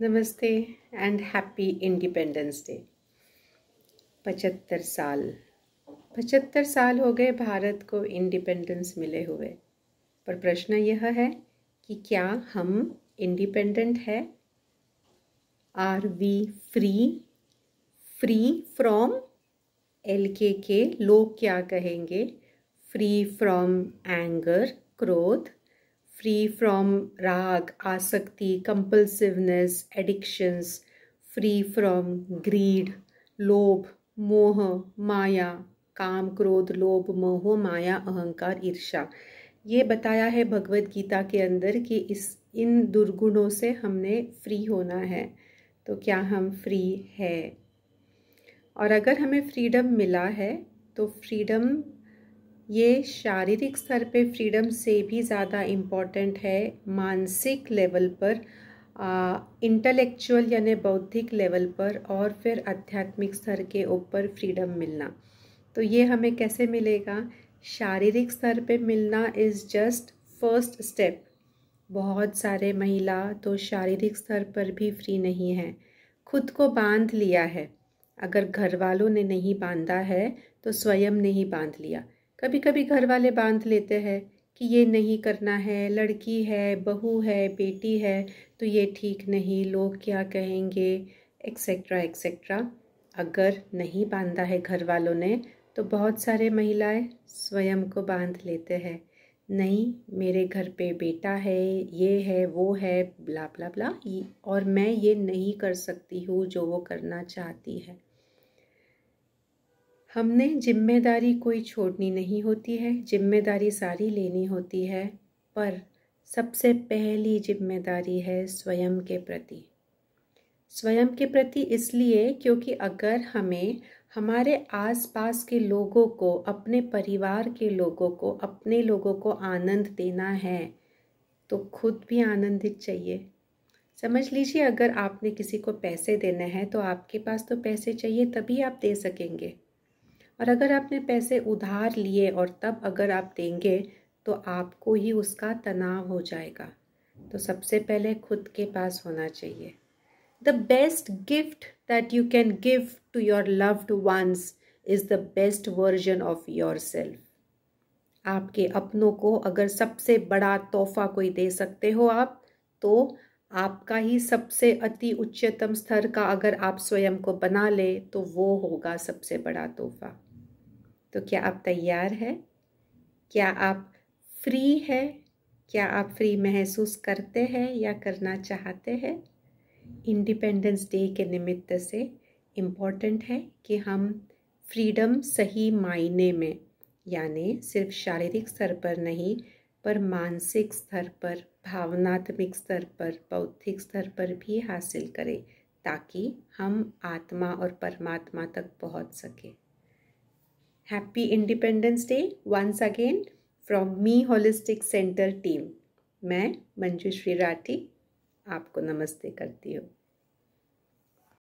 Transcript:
नमस्ते and happy independence day पचहत्तर साल. पचहत्तर साल हो गए भारत को इंडिपेंडेंस मिले हुए। पर प्रश्न यह है कि क्या हम इंडिपेंडेंट है? Are we free free from L के लोग क्या कहेंगे? फ्री फ्रॉम एंगर क्रोध फ्री फ्रॉम राग आसक्ति compulsiveness addictions free from greed लोभ मोह माया काम क्रोध लोभ मोह माया अहंकार ईर्षा ये बताया है भगवत गीता के अंदर कि इस, इन दुर्गुणों से हमने फ्री होना है। तो क्या हम फ्री है? और अगर हमें फ्रीडम मिला है तो फ्रीडम ये शारीरिक स्तर पे फ्रीडम से भी ज़्यादा इंपॉर्टेंट है, मानसिक लेवल पर इंटेलेक्चुअल यानी बौद्धिक लेवल पर और फिर आध्यात्मिक स्तर के ऊपर फ्रीडम मिलना। तो ये हमें कैसे मिलेगा? शारीरिक स्तर पे मिलना इज़ जस्ट फ़र्स्ट स्टेप बहुत सारे महिला तो शारीरिक स्तर पर भी फ्री नहीं है। खुद को बाँध लिया है। अगर घर वालों ने नहीं बांधा है तो स्वयं ने ही बाँध लिया। कभी कभी घर वाले बाँध लेते हैं कि ये नहीं करना है, लड़की है, बहू है, बेटी है तो ये ठीक नहीं, लोग क्या कहेंगे एक्सेट्रा एक्सेट्रा अगर नहीं बांधा है घर वालों ने तो बहुत सारे महिलाएँ स्वयं को बाँध लेते हैं। नहीं, मेरे घर पे बेटा है, ये है, वो है ब्ला ब्ला ब्ला और मैं ये नहीं कर सकती हूँ जो वो करना चाहती है। हमने ज़िम्मेदारी कोई छोड़नी नहीं होती है, ज़िम्मेदारी सारी लेनी होती है, पर सबसे पहली ज़िम्मेदारी है स्वयं के प्रति। स्वयं के प्रति इसलिए क्योंकि अगर हमें हमारे आसपास के लोगों को, अपने परिवार के लोगों को, अपने लोगों को आनंद देना है तो खुद भी आनंदित चाहिए। समझ लीजिए, अगर आपने किसी को पैसे देने हैं तो आपके पास तो पैसे चाहिए, तभी आप दे सकेंगे। और अगर आपने पैसे उधार लिए और तब अगर आप देंगे तो आपको ही उसका तनाव हो जाएगा। तो सबसे पहले खुद के पास होना चाहिए। The best gift that you can give to your loved ones is the best version of yourself आपके अपनों को अगर सबसे बड़ा तोहफा कोई दे सकते हो आप तो आपका ही सबसे अति उच्चतम स्तर का अगर आप स्वयं को बना ले तो वो होगा सबसे बड़ा तोहफा। तो क्या आप तैयार हैं? क्या आप फ्री है? क्या आप फ्री महसूस करते हैं या करना चाहते हैं? इंडिपेंडेंस डे के निमित्त से इंपॉर्टेंट है कि हम फ्रीडम सही मायने में, यानी सिर्फ़ शारीरिक स्तर पर नहीं, पर मानसिक स्तर पर, भावनात्मक स्तर पर, बौद्धिक स्तर पर भी हासिल करें, ताकि हम आत्मा और परमात्मा तक पहुँच सकें। Happy independence day once again from me holistic centre team मैं मंजू श्री राठी आपको नमस्ते करती हूँ।